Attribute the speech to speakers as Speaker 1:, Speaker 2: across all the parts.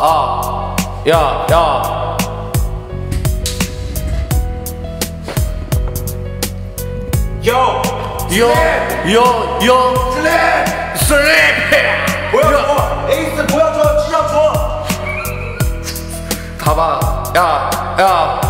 Speaker 1: 아, 야, 야.
Speaker 2: 요!
Speaker 1: 요, 요, 요.
Speaker 2: 슬랩!
Speaker 1: 슬립!
Speaker 2: 보여줘! 에이스 보여줘! 찢어줘!
Speaker 1: 가봐, 야, 야.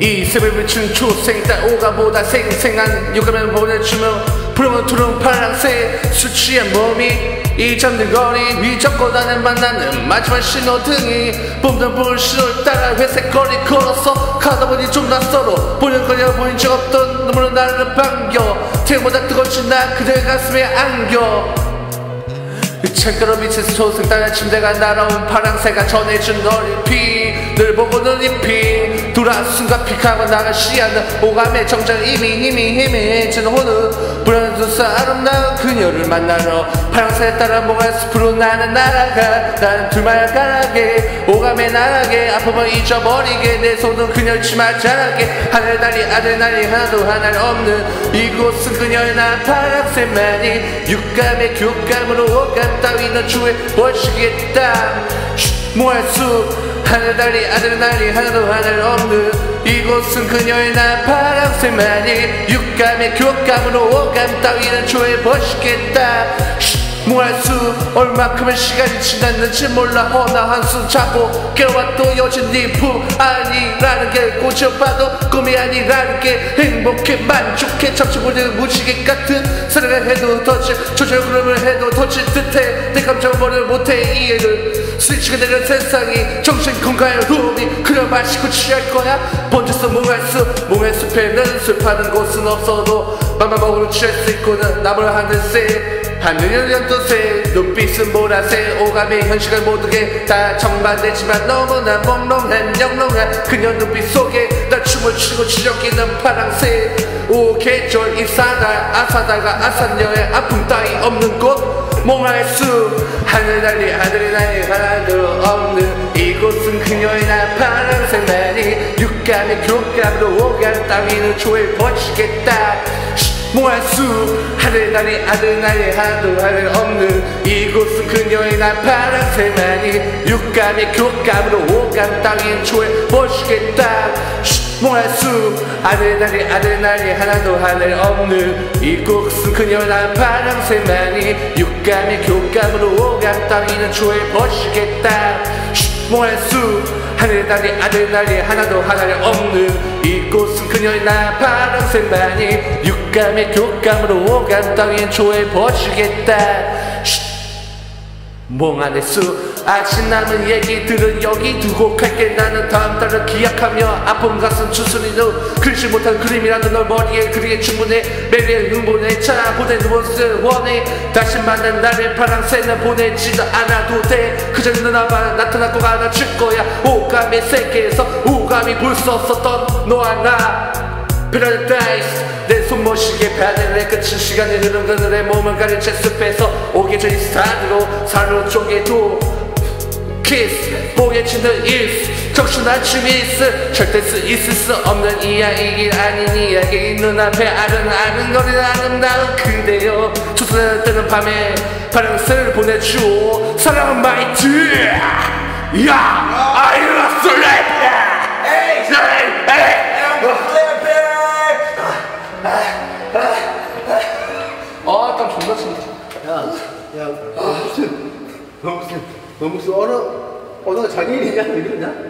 Speaker 1: 이 습을 비춘 초생 딸 오가보다 생생한 요가면 보내주며 푸르면 투른 파랑색 술 취한 몸이 이 잠든 거리 위적고다는 만나는 마지막 신호등이 뿜는 불신호를 따라 회색 거리 걸었어 가다 보니 좀 낯설어 보는 거냐 보인 적 없던 눈물로 나를 반겨 태보다 뜨거운 나 그대의 가슴에 안겨 창가로 빛에서 초생 딸의 침대가 날아온 파랑새가 전해준 너리피 늘 보고 눈잎이 돌아 순간 픽하고 나간 시야는 오감의 정장 이미 이미 희미해지는 호는 두사 아름다운 그녀를 만나러 파랑새에 따라 몽환 숲으로 나는 날아가. 나는 두말가라게 오감의 나락에 아픔을 잊어버리게. 내 손은 그녀를 치마 자라게. 하늘 달리 아들 날이 하나도 하나 없는 이곳은 그녀의 나 파랑새만이 육감의 교감으로 오감 따위는 주에 벌시겠다 모할 수 하늘 달리 아들 날이 하나도 하나 없는 이곳은 그녀의 나 파랑새만이 육감의 교감으로 오감 따위는 주에 벌시겠다 뭐할수 얼마큼의 시간이 지났는지 몰라 허나 한숨 자고 깨와 또 여진 네품 아니라는 게 꼬셔봐도 꿈이 아니라는 게 행복해 만족해. 잠시보는 무지개 같은 사랑을 해도 더질 조절 그름을 해도 더질 듯해. 내 감정을 못해 이해를 스위치가 되는 세상이 정신 건강의 호흡이 그려 마시고 취할 거야. 번져서 몽할수 몽의 숲에는 슬퍼하는 곳은 없어도 맘만 먹으로 취할 수 있고는 나물 하늘새 하늘은 연두색 눈빛은 보라색 오감의 현실을 모두게 다 정반대지만 너무나 몽롱한 영롱한 그녀 눈빛 속에 날 춤을 추고 지저귀는 파랑색 오 계절 입사달 아사달과 아산여의 아픔 따위 없는 곳. 몽할 수 하늘 달리 하늘이 날리 하나도 없는 이곳은 그녀의 나 파랑색만이 육감의 교감으로 오감 따위는 조에 버치겠다 모할수 하늘 날이 아들 날이 하나도 하늘 없는 이곳은 그녀의 나 파랑새만이 육감의 교감으로 오감 땅인 초에 멋있겠다. 모할수 아들 날이 아들 날이 하나도 하늘 없는 이곳은 그녀의 나 파랑새만이 육감의 교감으로 오감 땅이는 초에 멋있겠다. 모할수 하늘 날이 아들 날이 하나도 하나를 없는 이곳은 그녀의 나 파랑새만이 육감의 교감으로 오감 땅인 조에 버시겠다. 몽환의 수 아직 남은 얘기들은 여기 두고 갈게. 나는 다음 달을 기약하며 아픔 가슴 추스리는 그리지 못한 그림이라도 널 머리에 그리게 충분해. 매일 흥분해 차 보내는 모습 원해. 다시 만난 나를 파랑새는 보내지도 않아도 돼. 그저 눈앞에 나타나고 가나칠 거야. 오감의 세계에서 오감이 볼 수 없었던 너와 나. Paradise. 내 손모시게 바늘의 끝은 시간이 흐른 그늘의 몸을 가린 채 숲에서 오게 전 스타일로 산으로 쪼개도 키스 보여지는 적신 아침 일스 절대 수 있을 수 없는 이야기 아닌 이야기 눈앞에 아른아른 거리는 아름다운 그대여. 초선을 뜨는 밤에 파랑새를 보내주오. 사랑은 야 아, 땀 존나 친다.
Speaker 3: 야, 너 무슨, 너 무슨, 너 무슨 언 어가 장애인이냐? 왜 그러냐?